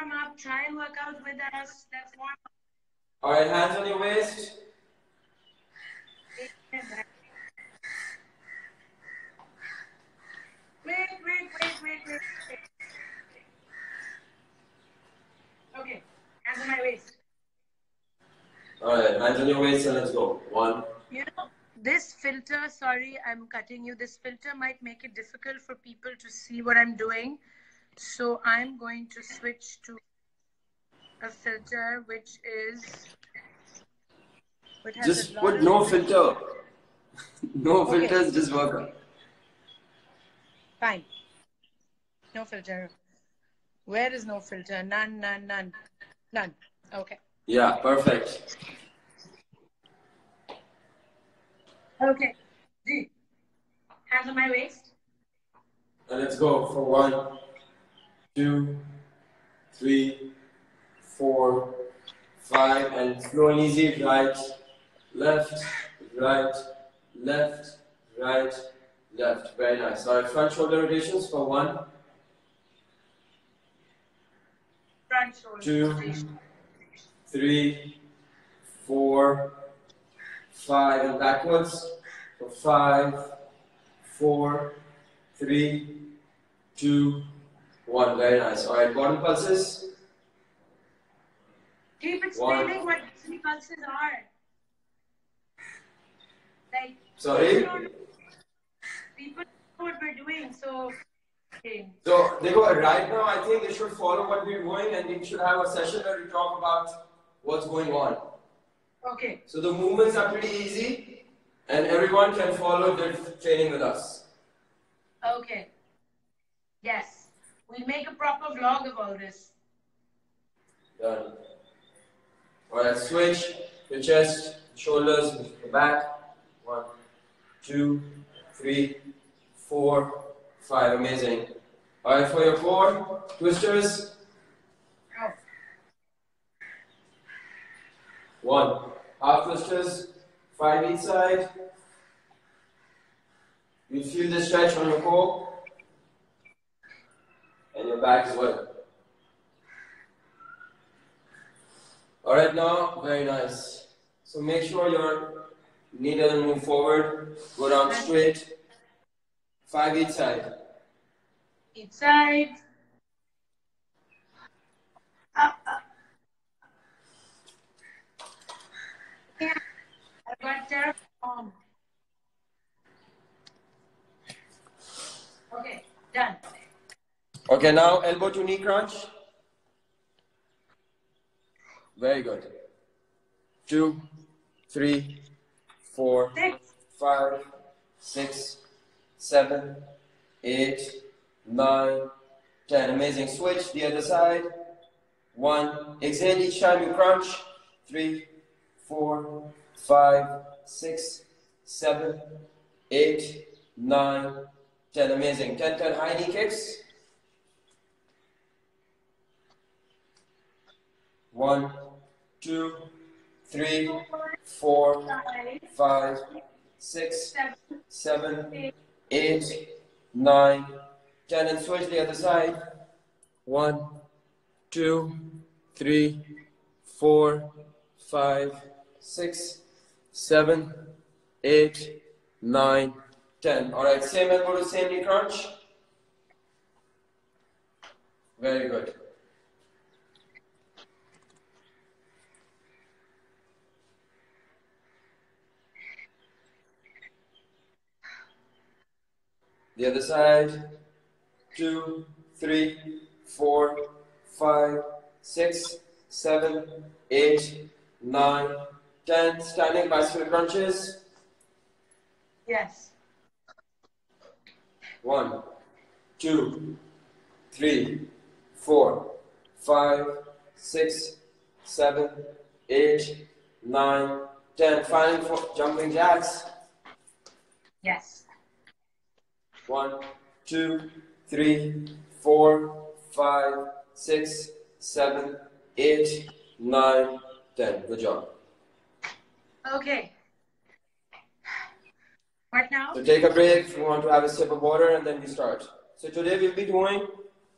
warm up. Try and work out with us. Let's warm up. All right, hands on your waist. Wait, wait, wait, wait, wait. wait. Okay, hands on my waist. All right, hands on your waist and let's go. One. You know, this filter, sorry, I'm cutting you. This filter might make it difficult for people to see what I'm doing. So I'm going to switch to a filter which is. Just put no filter. no Okay. filters, just work on. Fine. No filter. Where is no filter? None, none, none. None. Okay. Yeah, perfect. Okay. Hands on my waist. And let's go for one, two, three, four, five, and slow and easy. Right, left, right, left, right, left. Very nice. All right, front shoulder rotations for one, Front shoulder. Two. three, four, five, and backwards for five, four, three, two, one. Very nice. All right, bottom pulses. Keep explaining what three pulses are. Like, Sorry. people know what we're doing, so. Okay. So they go right now. I think they should follow what we're doing, and we should have a session where we talk about what's going on. Okay. So the movements are pretty easy, and everyone can follow the training with us. Okay. Yes. We'll make a proper vlog of all this. Done. All right, switch your chest, shoulders, back. One, two, three, four, five. Amazing. All right, for your core, twisters. One. Half twisters, five each side. You feel the stretch on your core back as well. All right, now, very nice. So make sure your knee doesn't move forward. Go down straight. Five each side. Each side. Up, up. Yeah. I got terrible. Okay, done. Okay, now elbow to knee crunch. Very good. Two, three, four, five, six, seven, eight, nine, ten. Amazing. Switch the other side. One. Exhale each time you crunch. Three, four, five, six, seven, eight, nine, ten. Amazing. Ten, ten high knee kicks. One, two, three, four, Five, six, seven, eight, nine, ten, and switch the other side. One, two, three, four, five, six, seven, eight, nine, ten. All right, same elbow to same knee crunch. Very good. The other side. Two, three, four, five, six, seven, eight, nine, ten. Standing bicycle crunches. Yes. One, two, three, four, five, six, seven, eight, nine, ten. Final for jumping jacks. Yes. One, two, three, four, five, six, seven, eight, nine, ten. Good job. Okay. What now? So take a break if you want to have a sip of water and then we start. So today we'll be doing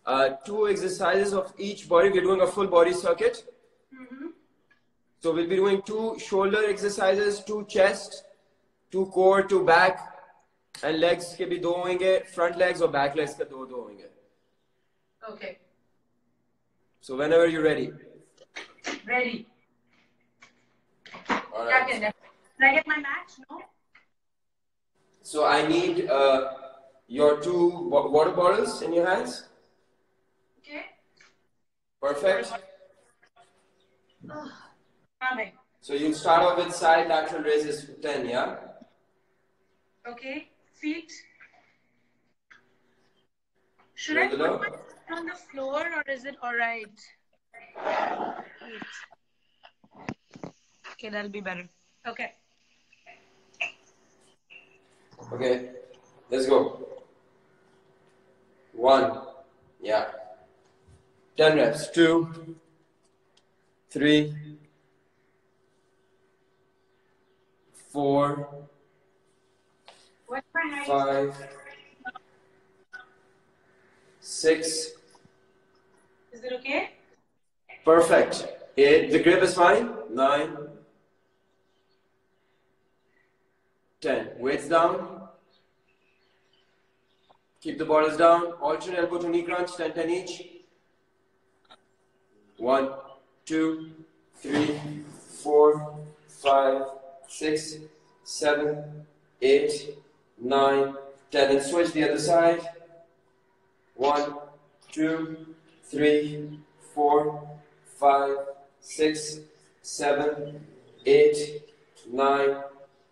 uh, two exercises of each body. We're doing a full body circuit. Mm-hmm. So we'll be doing two shoulder exercises, two chest, two core, two back, and legs के भी दो होंगे, front legs or back legs के दो दो होंगे. Okay. So whenever you're ready. Ready. All क्या right. कहना है? Can I get my match? No? So I need uh, your two wa- water bottles in your hands. Okay. Perfect. हाँ भाई. So you start off with side lateral raises 10, yeah? Okay. Feet. Should I put my feet on the floor or is it alright? Okay, that'll be better. Okay. Okay, let's go. One, yeah. Ten reps. Two, three, four, What's my height? Five, six. Is it okay? Perfect. Eight. The grip is fine. Nine, ten. Weights down. Keep the bottles down. Alternate elbow to knee crunch. 10, 10 each. One, two, three, four, five, six, seven, eight, nine, ten. And switch the other side. One, two, three, four, five, six, seven, eight, nine,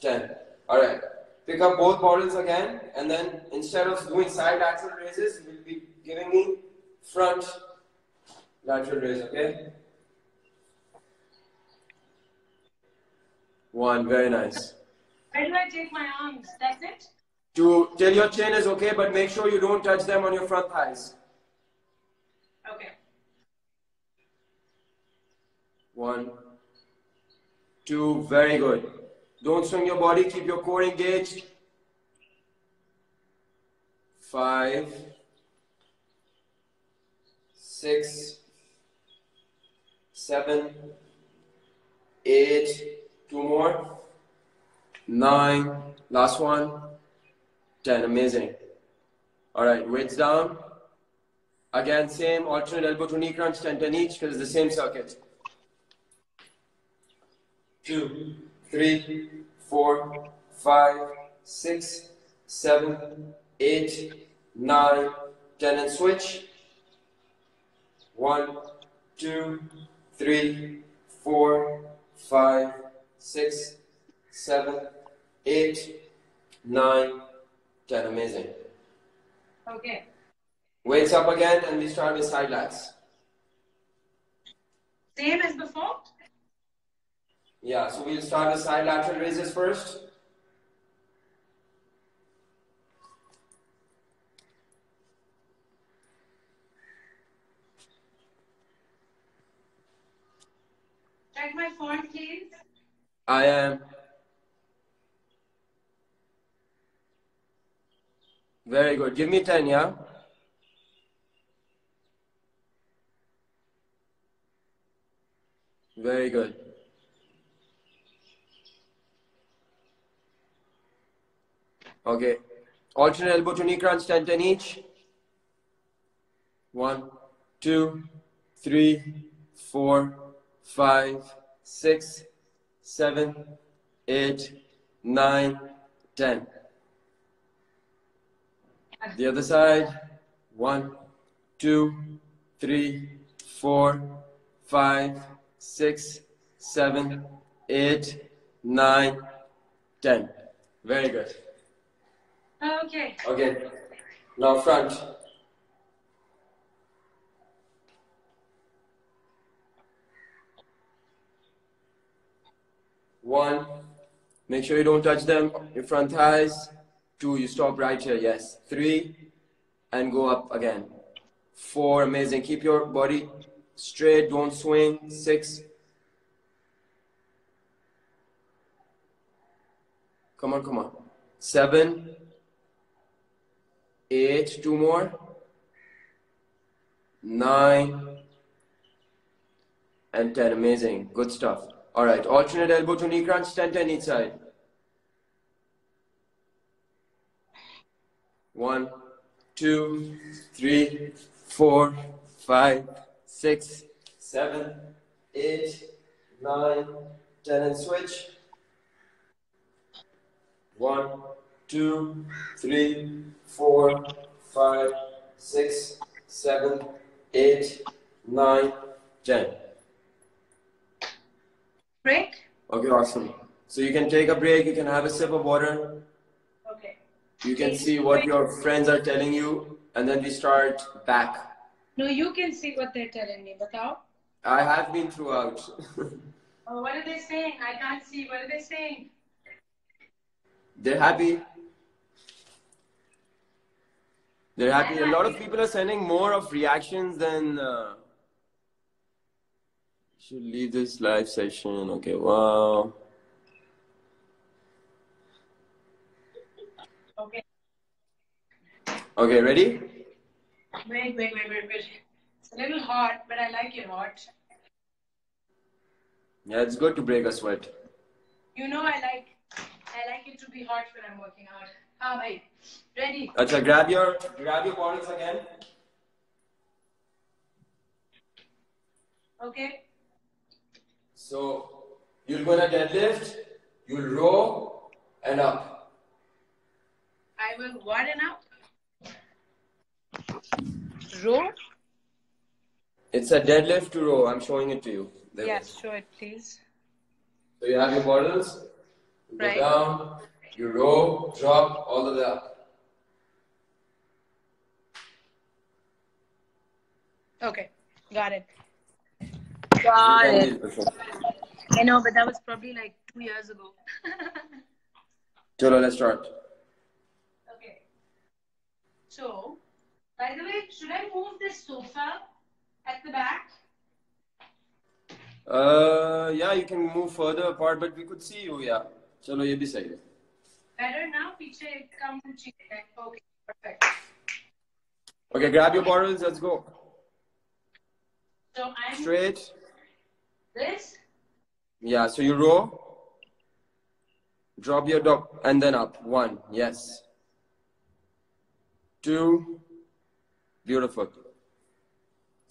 ten. All right. Pick up both bottles again, and then instead of doing side lateral raises, you'll be giving me front lateral raise. Okay. One. Very nice. Where do I take my arms? That's it? Two. Till your chin is okay, but make sure you don't touch them on your front thighs. Okay. One, two, very good. Don't swing your body, keep your core engaged. Five, six, seven, eight, two more, nine, last one, ten. Amazing. All right, weights down. Again, same alternate elbow to knee crunch, 10 10 each because it's the same circuit two, three, four, five, six, seven, eight, nine, ten, and switch. One, two, three, four, five, six, seven, eight, nine, ten. Amazing. Okay. Weights up again, and we start with side lats. Same as before? Yeah, so we'll start with side lateral raises first. Check my phone, please. I am. Very good. Give me 10, yeah? Very good. Okay. Alternate elbow to knee crunch, 10 10 each. One, two, three, four, five, six, seven, eight, nine, ten. The other side. One, two, three, four, five, six, seven, eight, nine, ten. Very good. Okay. Okay. Now front. One, make sure you don't touch them, your front thighs. Two, you stop right here, yes. Three, and go up again. Four, amazing. Keep your body straight, don't swing. Six. Come on, come on. Seven, eight, two more. nine, and 10. Amazing. Good stuff. All right. Alternate elbow to knee crunch, 10, 10 each side. One, two, three, four, five, six, seven, eight, nine, ten, and switch. One, two, three, four, five, six, seven, eight, nine, ten. Break? Okay, awesome. So you can take a break, you can have a sip of water. You can see what your friends are telling you, and then we start back. No, you can see what they're telling me. Batao. I have been throughout. Oh, what are they saying? I can't see. What are they saying? They're happy. They're happy. A lot of people are sending more of reactions than. Uh... Should leave this live session. Okay, wow. Okay. Okay, ready? Wait, wait, wait, wait, wait. It's a little hot, but I like it hot. Yeah, it's good to break a sweat. You know I like I like it to be hot when I'm working out. Ah, bhai. Ready? Acha, grab your grab your bottles again. Okay. So you're gonna deadlift, you'll row and up. I will widen up. Row? It's a deadlift to row. I'm showing it to you. There we Yes, show it, please. So you have your bottles, you go Right. down, you row, drop, all of that. Okay, got it. Got it. I know, but that was probably like two years ago. Chalo, let's start. So, by the way, should I move this sofa at the back? Uh, yeah, you can move further apart, but we could see you. Yeah. Chalo, ye bhi sahi hai. Better now? Piche come cheek. Okay, perfect. Okay, grab your bottles. Let's go. So I'm Straight. this. Yeah. So you row. Drop your dog and then up. One. Yes. Two. Beautiful.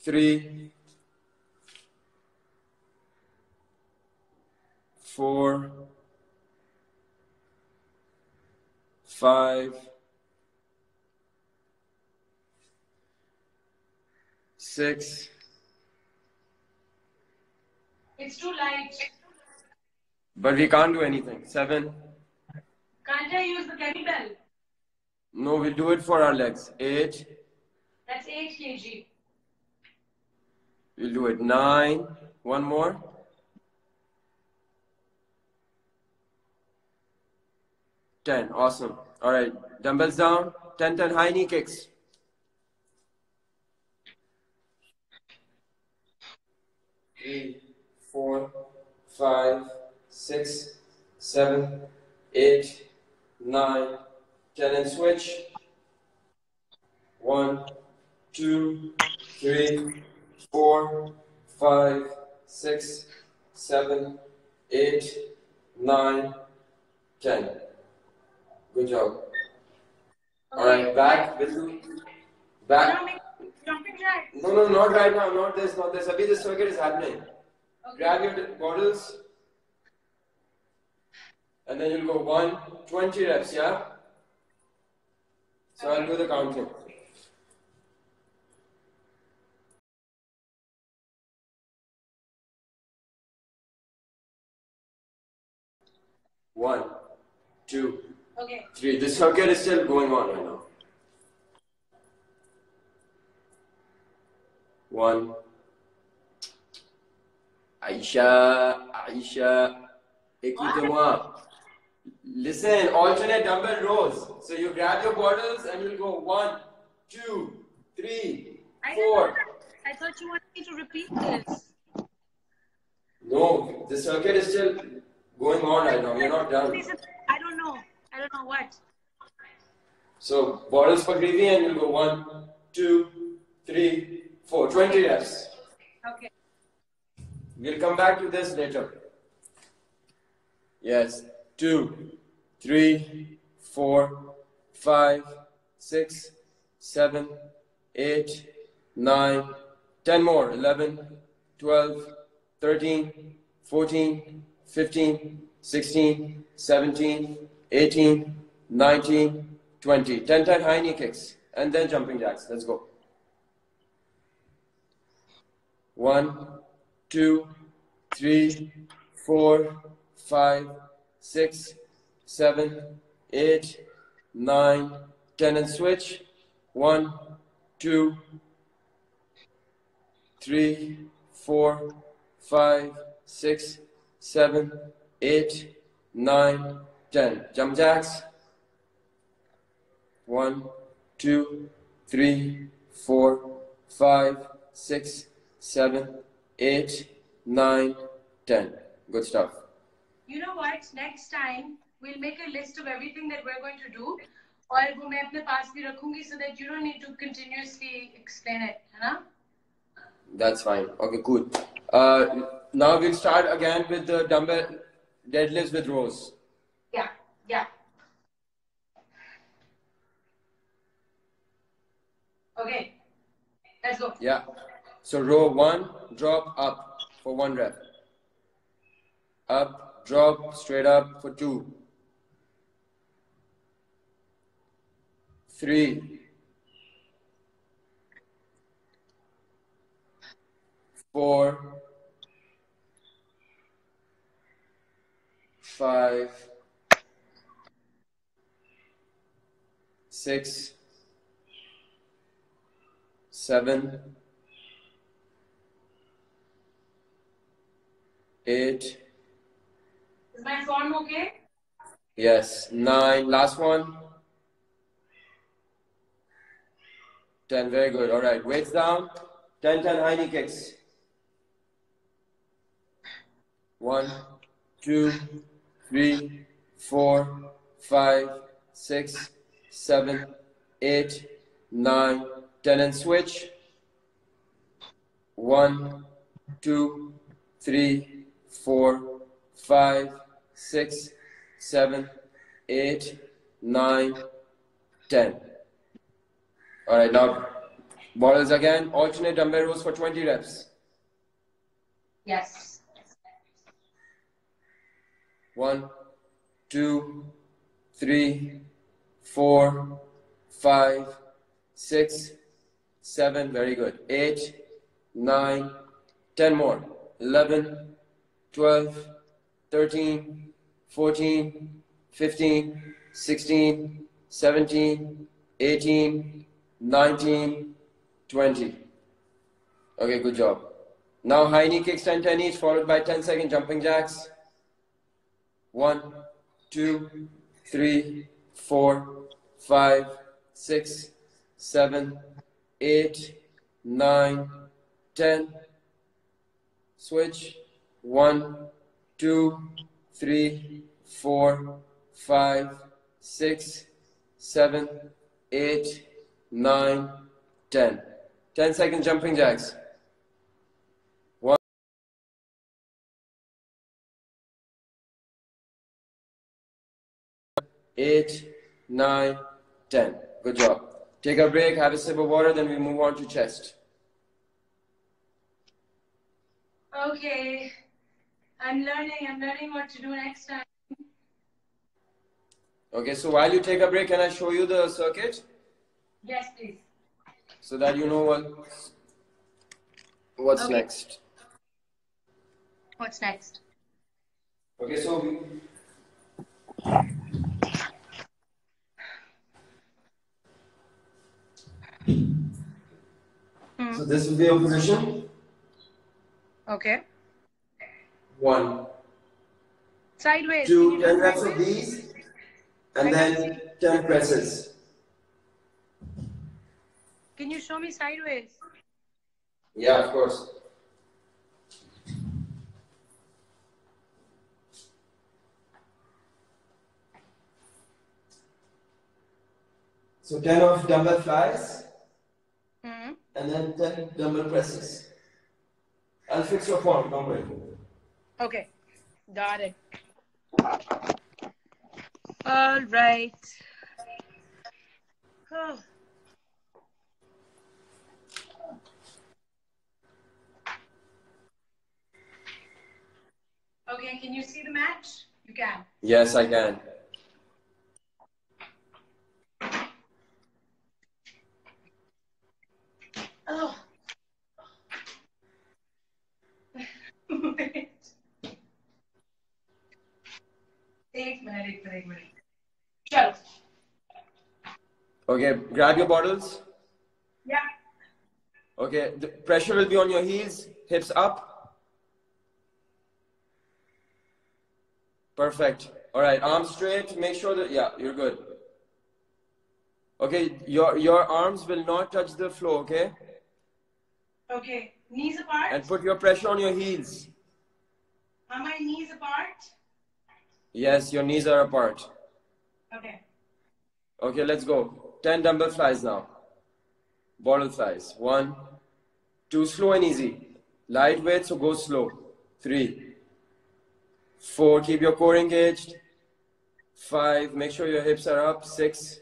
Three. Four. Five. Six. It's too light. But we can't do anything. Seven. Can't I use the kettlebell? No, we'll do it for our legs. Eight. That's 8 kg. We'll do it. Nine. One more. Ten. Awesome. All right. Dumbbells down. Ten, ten. High knee kicks. Three, four, five, six, seven, eight, nine, ten, and switch. One, two, three, four, five, six, seven, eight, nine, ten. Good job. All right, back. Do back. Now make jumping jack. No, no, not right now. Not this. Not this. Abhi, this circuit is happening. Okay. Grab your bottles, and then you'll go one, 20 reps. Yeah. So I'll do the counting. One, two, Okay. three. The circuit is still going on right now. One. Ayesha, Ayesha, écoute-moi. Listen, alternate dumbbell rows. So you grab your bottles and you'll go one, two, three, I four. I thought you wanted me to repeat this. No, the circuit is still going on right now. You're not done. I don't know. I don't know what. So bottles for gravy and you'll go one, two, three, four. 20 reps. Okay. We'll come back to this later. Yes. Two, three, four, five, six, seven, eight, nine, ten more. Eleven, twelve, thirteen, fourteen, fifteen, sixteen, seventeen, eighteen, nineteen, twenty. Ten ten high knee kicks. And then jumping jacks. Let's go. One, two, three, four, five, six, seven, eight, nine, ten, and switch. One, two, three, four, five, six, seven, eight, nine, ten. Jump jacks. One, two, three, four, five, six, seven, eight, nine, ten. Good stuff You know what? Next time we'll make a list of everything that we're going to do. और वो मैं अपने पास भी रखूंगी so that you don't need to continuously explain it, है ना? That's fine. Okay, cool. Uh, now we'll start again with the dumbbell deadlifts with rows. Yeah, yeah. Okay, let's go. Yeah. So row one, drop up for one rep. Up, drop, straight up for two. Three. Four. Five. Six. Seven. Eight. Is my form okay? Yes. Nine. Last one. Ten. Very good. All right. Weights down. Ten. Ten high knee kicks. One, two, three, four, five, six, seven, eight, nine, ten, and switch. One, two, three, four, five, six, seven, eight, nine, ten. All right, now bottles again. Alternate dumbbell rows for 20 reps. Yes. One, two, three, four, five, six, seven. Very good. Eight, nine, ten more. Eleven, twelve, thirteen, fourteen, fifteen, sixteen, seventeen, eighteen, nineteen, twenty. Okay, good job. Now high knee kicks 10 10 each, followed by 10 second jumping jacks. One, two, three, four, five, six, seven, eight, nine, ten. Switch. One, two, three, four, five, six, seven, eight, nine, ten. Ten second jumping jacks. eight, nine, ten. Good job. Take a break, have a sip of water, then we move on to chest. Okay. I'm learning. I'm learning what to do next time. Okay, so while you take a break, can I show you the circuit Yes, please. so that you know what what's Okay. next? What's next? Okay, so we, hmm. so this will be your position. Okay. One, Sideways. two, ten reps of these, and then ten presses. Can you show me sideways? Yeah, of course. So 10 of dumbbell flies Hmm. and then 10 dumbbell presses. I'll fix your form, don't worry. Okay, got it. All right. Oh. Okay, can you see the match? You can. Yes, I can. Oh. Wait. एक मिनट एक मिनट एक minute चलो Okay, grab your bottles. yeah Okay, the pressure will be on your heels, hips up. Perfect. All right, arms straight. Make sure that yeah, you're good. Okay, your your arms will not touch the floor. Okay, okay knees apart and put your pressure on your heels. are my knees apart Yes, your knees are apart. okay Okay, let's go. Ten dumbbell flies now. Bottle flies. One, two, slow and easy. Lightweight, so go slow. Three, four, keep your core engaged. Five, make sure your hips are up. Six,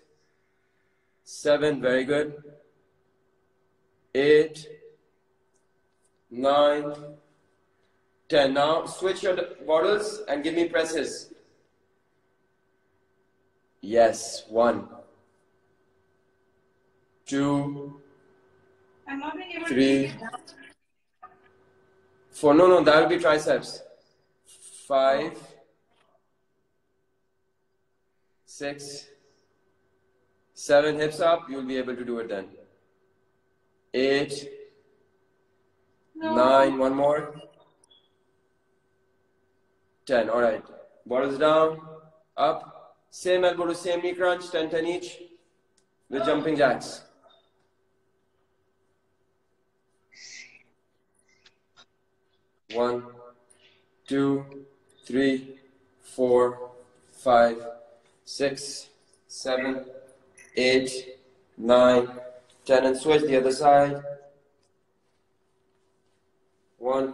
seven, very good. Eight, nine, ten. Now switch your bottles and give me presses. Yes, one, two, i'm not being able Three. to take it down. four. No, no, that will be triceps. Five, six, seven. Hips up. You'll be able to do it then. Eight, no. nine. One more. Ten. All right. Bottles down, up. Same elbow to same knee crunch. 10, 10 each. With jumping jacks. One, two, three, four, five, six, seven, eight, nine, ten, and switch the other side. One,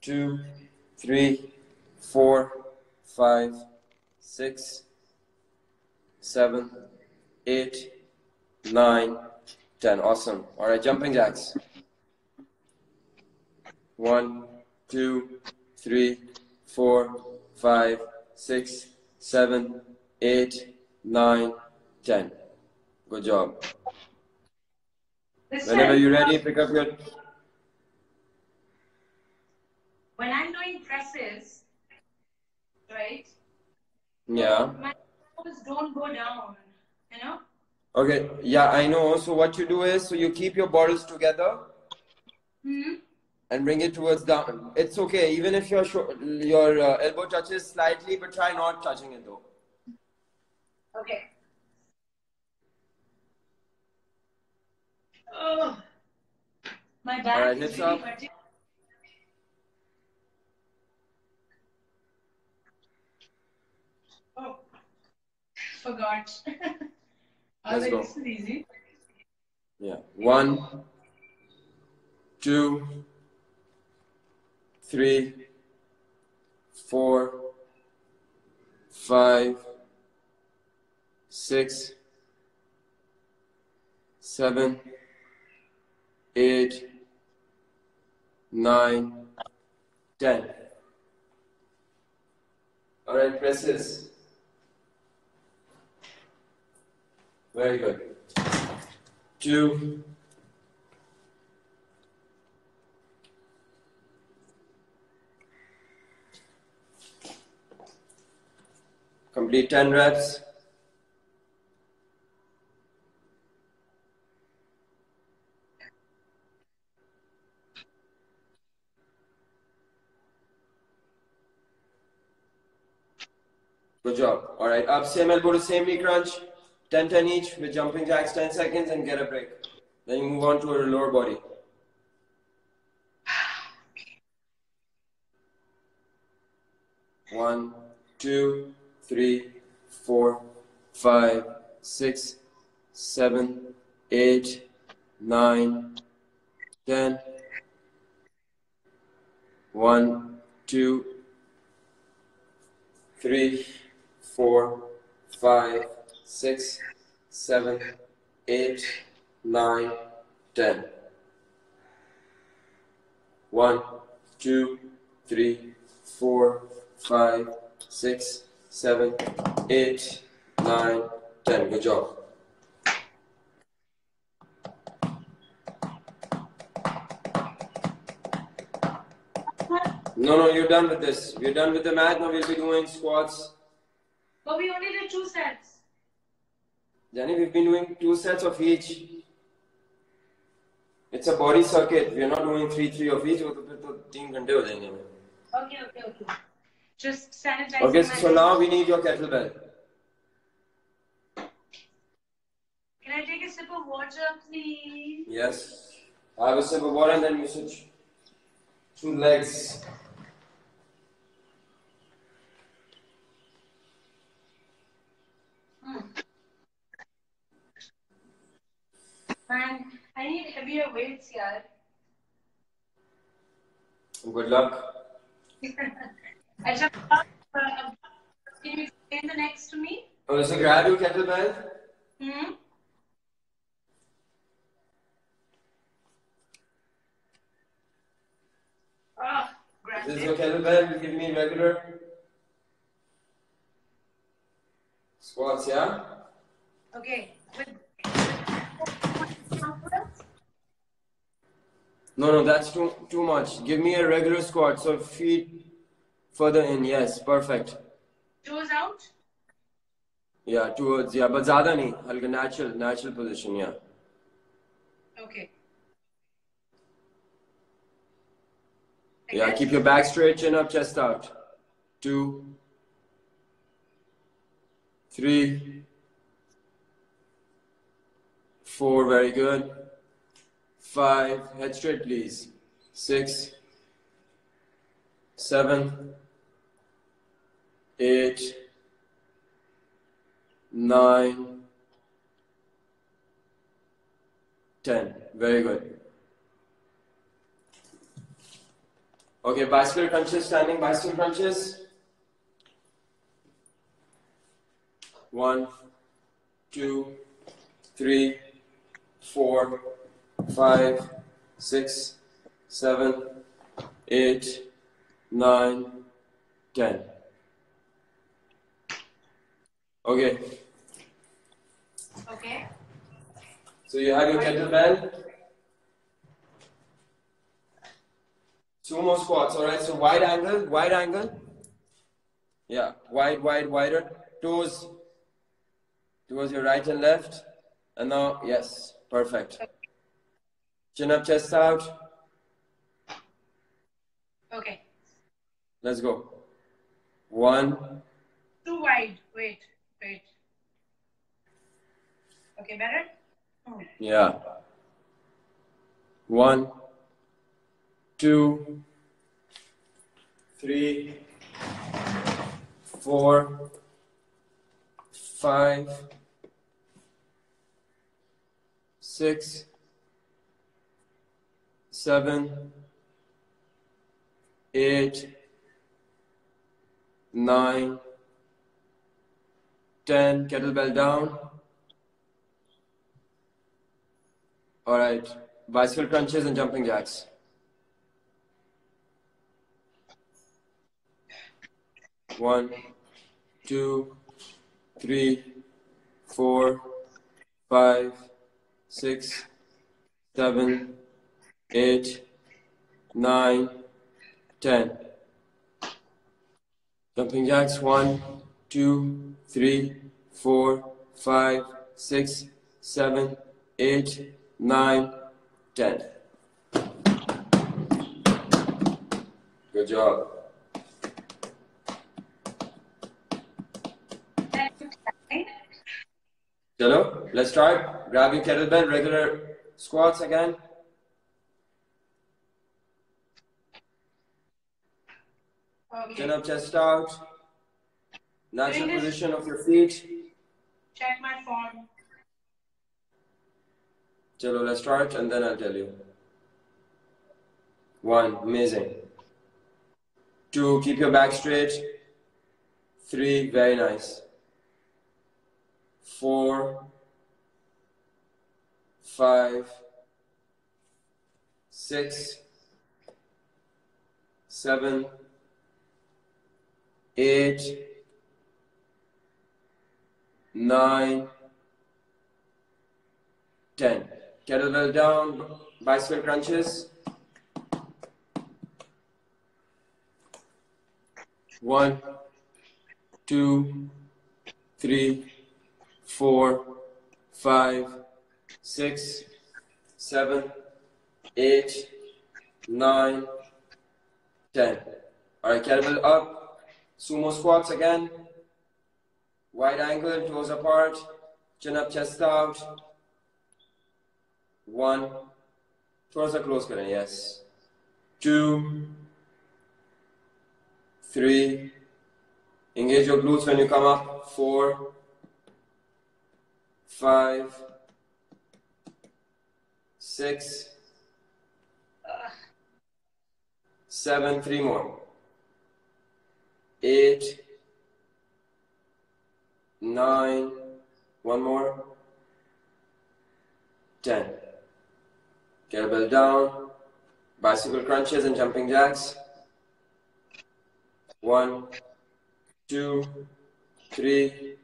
two, three, four, five, six, seven, eight, nine, ten. Awesome. All right, jumping jacks. One, two, three, four, five, six, seven, eight, nine, ten. Good job. Whenever you're ready, pick up your. when i'm doing presses right Yeah. my toes don't go down you know Okay. Yeah, I know. So what you do is, so you keep your bottles together hmm and bring it towards down. It's okay, even if your your uh, elbow touches slightly, but try not touching it though. Okay. Oh, my back Alright, is really hurting. Oh, forgot. Let's like, go. this is easy. Yeah. One, two, three, four, five, six, seven, eight, nine, ten. All right, presses. Very good. Two, complete 10 reps. Good job. All right, up, same elbow to same knee crunch. 10 10 each with jumping jacks, 10 seconds, and get a break. Then you move on to your lower body. One, two, three, four, five, six, seven, eight, nine, ten. One, two, three, four, five, six, seven, eight, nine, ten. One, two, three, four, five, six, seven, eight, nine, ten. Good job. No, no, you're done with this. We're done with the mat. Now we'll be doing squats. But we only did two sets. Jenny, we've been doing two sets of each. It's a body circuit. We're not doing three, three of each. वो तो फिर तो तीन घंटे हो जाएंगे हमें. Okay, okay, okay. Just sanitize. Okay, so now we need your kettlebell. Can I take a sip of water, please? Yes. I have a sip of water and then you switch two legs. Weights here. Good luck. I uh, can you explain the next to me? Oh, so grab your kettlebell. Hmm? Ah, This is your kettlebell. You give me regular squats, yeah? Okay. With No, no, that's too too much. Give me a regular squat. So feet further in. Yes, perfect. Toes out. Yeah, towards. Yeah, but zyada nahi. Halka natural, natural position. Yeah. Okay. I yeah, keep your back straight, chin up, chest out. Two, three, four. Very good. Five, head straight, please. Six, seven, eight, nine, ten. Very good. Okay, bicycle crunches, standing bicycle crunches. One, two, three, four, five, six, seven, eight, nine, ten. Okay, Okay. so you have your kettlebell. Two more squats, alright? So wide angle, wide angle. Yeah, wide, wide, wider. Toes towards your right and left. And now, yes, perfect. Chin up, chest out. Okay. Let's go. One, Too wide. Wait. Wait. Okay, better? Hmm. yeah. One, two, three, four, five, six, seven, eight, nine, ten. Kettlebell down. All right. Bicycle crunches and jumping jacks. One, two, three, four, five, six, seven, eight, nine, ten. Jumping jacks. One, two, three, four, five, six, seven, eight, nine, ten. Good job. Hello, let's try. Grab your kettlebell, regular squats again. Chin Okay. up, chest out. Natural Doing this- position of your feet. Check my form. Chalo, let's start and then I'll tell you. One, amazing. Two, keep your back straight. Three, very nice. Four, five, six, seven, eight, nine, ten. Kettlebell down, bicycle crunches. One, two, three, four, five, six, seven, eight, nine, ten. All right, kettlebell up. Sumo squats again. Wide angle, toes apart. Chin up, chest out. One. Toes are close करें, yes. Two. Three. Engage your glutes when you come up. Four. Five. Six. Seven. Three more eight, nine, one more, ten. Kettlebell down, bicycle crunches and jumping jacks. One, two, three,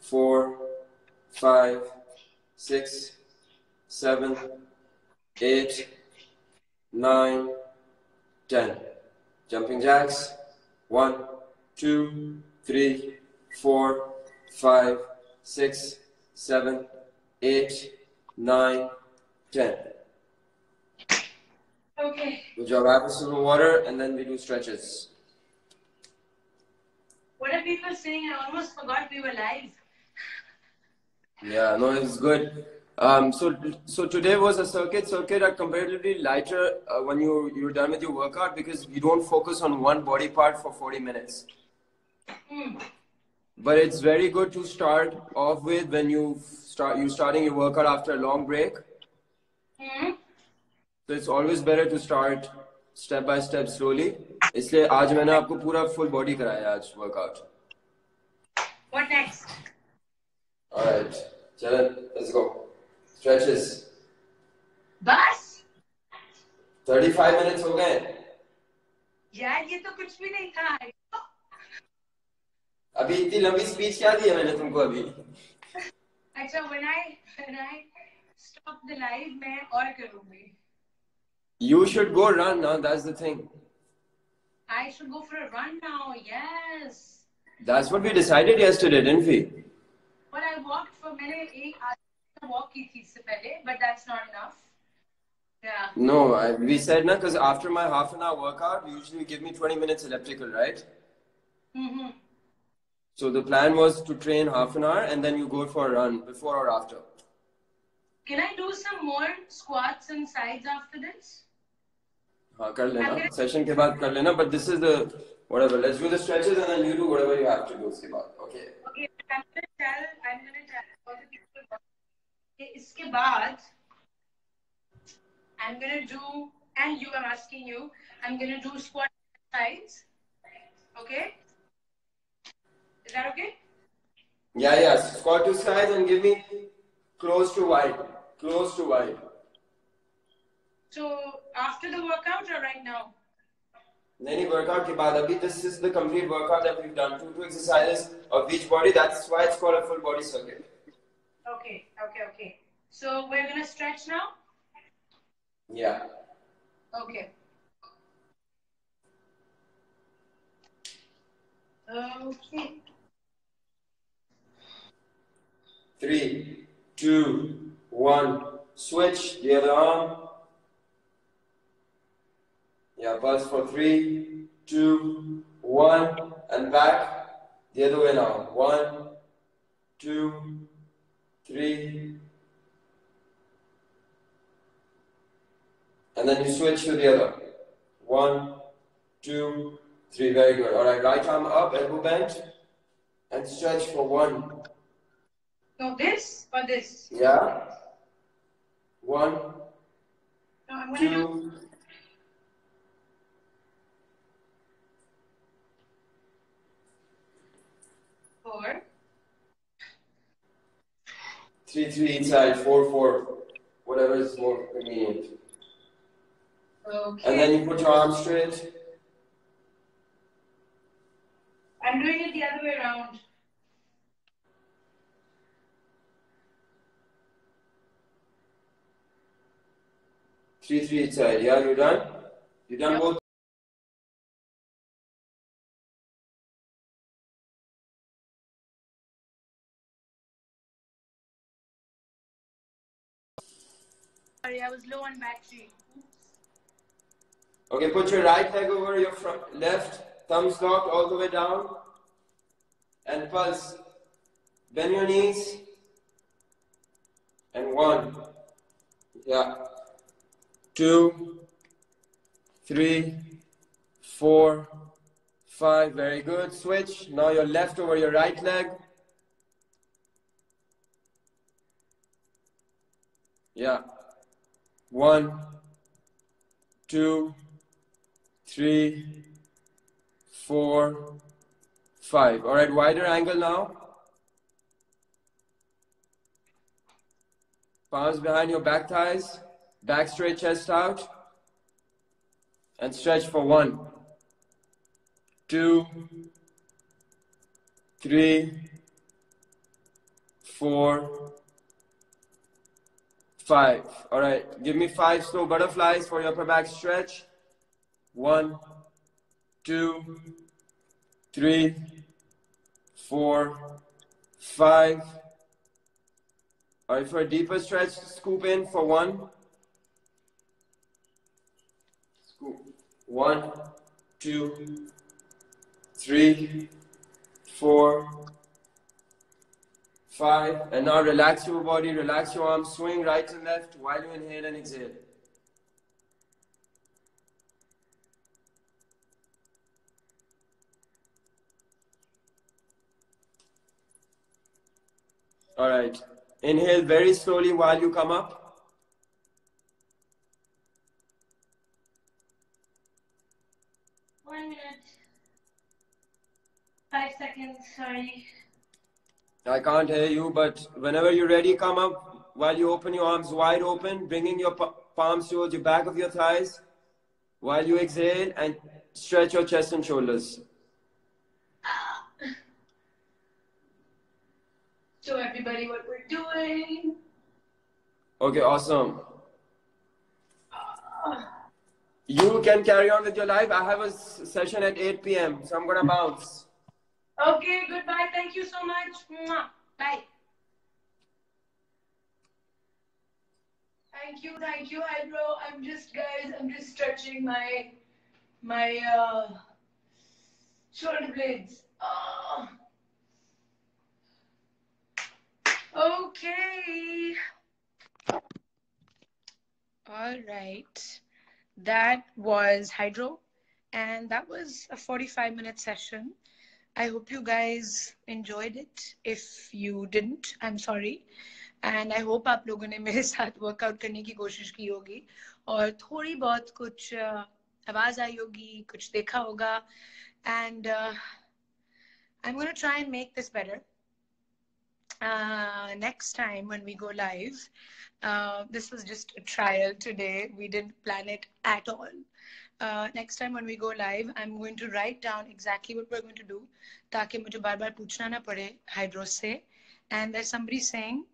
four, five, six, seven, eight, nine, ten. Jumping jacks. One, two, three, four, five, six, seven, eight, nine, ten. Okay. Good job. Have a sip of water and then we do stretches. What are people saying? I almost forgot we were live. Yeah, no, it's good. Um, so, so today was a circuit. Circuit are comparatively lighter uh, when you you're done with your workout because you don't focus on one body part for 40 minutes. Hmm. But it's very good to start off with when you start you starting your workout after a long break. Hmm. So it's always better to start step by step slowly. इसलिए आज मैंने आपको पूरा full body कराया आज workout. What next? All right, चलो, let's go. Stretches. बस 35 minutes हो गए. यार ये तो कुछ भी नहीं था अभी इतनी लंबी स्पीच क्या दी है मैंने तुमको अभी अच्छा when I when I stop the live मैं और करूँगी you should go run now that's the thing I should go for a run now yes that's what we decided yesterday didn't we when I walked for मैंने एक आज walk की थी इससे पहले but that's not enough Yeah. No, I, we said no because after my half an hour workout, you give me 20 minutes elliptical, right? Mm-hmm. So the plan was to train half an hour and then you go for a run before or after. can I do some more squats and sides after this हाँ कर लेना session के बाद कर लेना but this is the whatever let's do the stretches and then you do whatever you have to do उसके बाद okay Okay, I'm gonna tell I'm gonna tell all the people कि इसके बाद I'm gonna do and you I'm asking you I'm gonna do squat sides okay Is that okay? Yeah, yeah. Squat to side and give me close to wide. Close to wide. So after the workout or right now? Any workout ke baad this is the complete workout that we've done. Two two exercises of each body. That's why it's called a full body circuit. Okay, okay, okay. So we're gonna stretch now. Yeah. Okay. Okay. Three two one. Switch the other arm. Yeah pulse for three two one and back. The other way now. One two three. And then you switch to the other. One two three. Very good. All right right arm up elbow bent. And stretch for one no, this or this? Yeah. One. No, two. Four. Three, three inside. Four, four. Whatever is more convenient. Okay. And then you put your arms straight. I'm doing it the other way around. Three, three inside. Yeah, you done? You done both? Sorry, I was low on battery. Okay, put your right leg over your front, left, thumbs locked all the way down, and pulse. Bend your knees. And one. Yeah. Two. Three. Four. Five. Very good. Switch. Now your left over your right leg. Yeah. One. Two three, four, five. All right, wider angle now. Palms behind your back thighs, back straight, chest out. And stretch for one, two, three, four, five. All right, give me five slow butterflies for your upper back stretch. One, two, three, four, five. All right, for a deeper stretch, scoop in for one. One, two, three, four, five. And now relax your body, relax your arms, swing right and left while you inhale and exhale. All right. Inhale very slowly while you come up. One minute. Five seconds, sorry. I can't hear you, but whenever you're ready, come up while you open your arms wide open, bringing your palms towards the back of your thighs while you exhale and stretch your chest and shoulders. Show everybody what we're doing. Okay, awesome. Ah. You can carry on with your life. I have a session at 8 p.m., so I'm gonna bounce. Okay, goodbye. Thank you so much. Bye. Thank you, thank you, Hydro. I'm just, guys, I'm just stretching my my uh, shoulder blades. Oh. Okay. All right. That was Hydro, and that was a 45 minute session. I hope you guys enjoyed it. If you didn't, I'm sorry. And I hope आप लोगों ने मेरे साथ workout करने की कोशिश की होगी और थोड़ी बहुत कुछ uh, आवाज आई होगी कुछ देखा होगा and I am gonna try and make this better uh, next time when we go live, uh, this was just a trial today. We didn't plan it at all. Uh, next time when we go live, I'm going to write down exactly what we're going to do, ताकि मुझे बार बार पूछना ना पड़े hydro से. And there's somebody saying,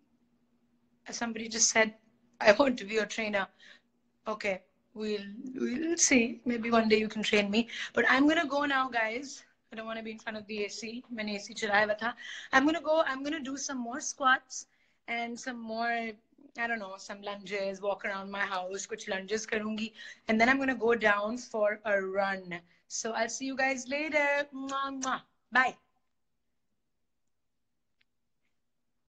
somebody just said, I want to be your trainer. Okay, we'll we'll see. Maybe one day you can train me. But I'm gonna go now, guys. I don't want to be in front of the AC. मैंने AC चलाया हुआ था. I'm gonna go. I'm gonna do some more squats and some more. I don't know, some lunges. Walk around my house. कुछ lunges करूँगी. And then I'm gonna go down for a run. So I'll see you guys later. Mwah, mwah. Bye.